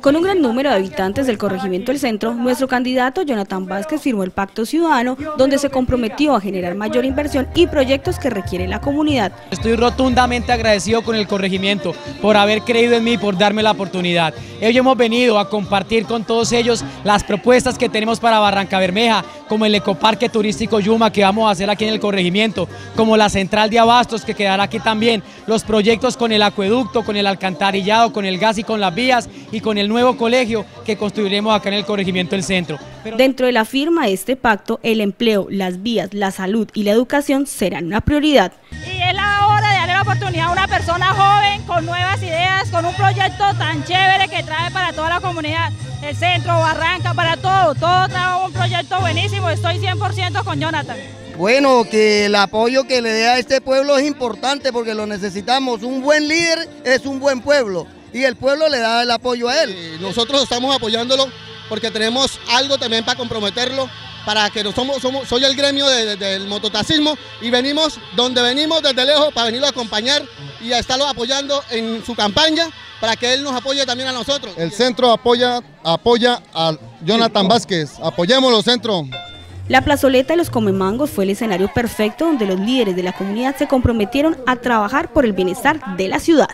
Con un gran número de habitantes del corregimiento del centro, nuestro candidato Jonathan Vázquez firmó el Pacto Ciudadano, donde se comprometió a generar mayor inversión y proyectos que requiere la comunidad. Estoy rotundamente agradecido con el corregimiento por haber creído en mí por darme la oportunidad. Hoy hemos venido a compartir con todos ellos las propuestas que tenemos para Barranca Bermeja, como el ecoparque turístico Yuma que vamos a hacer aquí en el corregimiento, como la central de abastos que quedará aquí también, los proyectos con el acueducto, con el alcantarillado, con el gas y con las vías y con el nuevo colegio que construiremos acá en el corregimiento del centro. Dentro de la firma de este pacto, el empleo, las vías, la salud y la educación serán una prioridad. Y es la hora de darle la oportunidad a una persona joven con nuevas ideas, con un proyecto tan chévere que trae para toda la comunidad, el centro, Barranca, para todo, todo trae un proyecto buenísimo, estoy 100% con Jonathan. Bueno, que el apoyo que le dé a este pueblo es importante porque lo necesitamos. Un buen líder es un buen pueblo y el pueblo le da el apoyo a él. nosotros estamos apoyándolo porque tenemos algo también para comprometerlo, para que no somos, somos soy el gremio del mototaxismo y venimos donde venimos desde lejos para venirlo a acompañar y a estarlo apoyando en su campaña para que él nos apoye también a nosotros. El centro apoya, apoya a Jonathan Vázquez, apoyemos los centros. La plazoleta de los Comemangos fue el escenario perfecto donde los líderes de la comunidad se comprometieron a trabajar por el bienestar de la ciudad.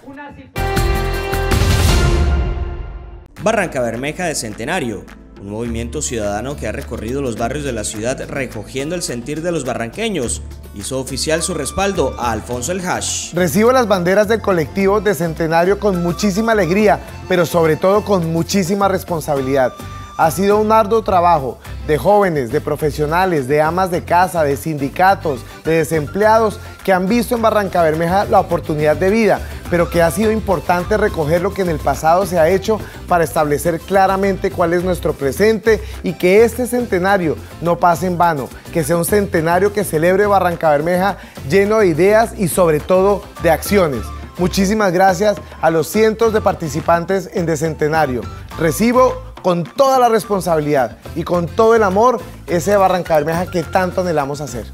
Barranca Bermeja de Centenario, un movimiento ciudadano que ha recorrido los barrios de la ciudad recogiendo el sentir de los barranqueños, hizo oficial su respaldo a Alfonso El Hash. Recibo las banderas del colectivo de Centenario con muchísima alegría, pero sobre todo con muchísima responsabilidad. Ha sido un arduo trabajo de jóvenes, de profesionales, de amas de casa, de sindicatos, de desempleados que han visto en Barranca Bermeja la oportunidad de vida, pero que ha sido importante recoger lo que en el pasado se ha hecho para establecer claramente cuál es nuestro presente y que este centenario no pase en vano, que sea un centenario que celebre Barranca Bermeja lleno de ideas y sobre todo de acciones. Muchísimas gracias a los cientos de participantes en Decentenario. Recibo con toda la responsabilidad y con todo el amor ese Barranca Bermeja que tanto anhelamos hacer.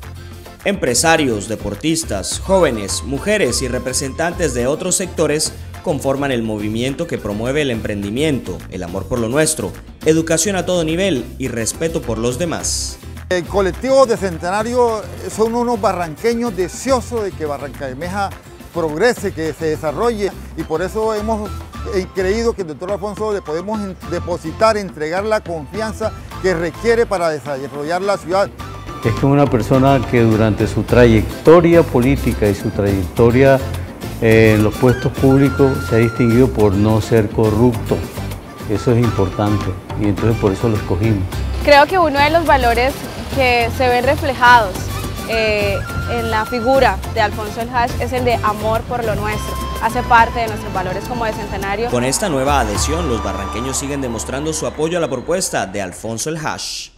Empresarios, deportistas, jóvenes, mujeres y representantes de otros sectores conforman el movimiento que promueve el emprendimiento, el amor por lo nuestro, educación a todo nivel y respeto por los demás. El colectivo de Centenario son unos barranqueños deseosos de que Barranca Bermeja progrese, que se desarrolle y por eso hemos he creído que el doctor Alfonso le podemos depositar, entregar la confianza que requiere para desarrollar la ciudad. Es que una persona que durante su trayectoria política y su trayectoria eh, en los puestos públicos se ha distinguido por no ser corrupto. Eso es importante y entonces por eso lo escogimos. Creo que uno de los valores que se ven reflejados eh, en la figura de Alfonso El Hash es el de amor por lo nuestro. Hace parte de nuestros valores como de centenario. Con esta nueva adhesión, los barranqueños siguen demostrando su apoyo a la propuesta de Alfonso El Hash.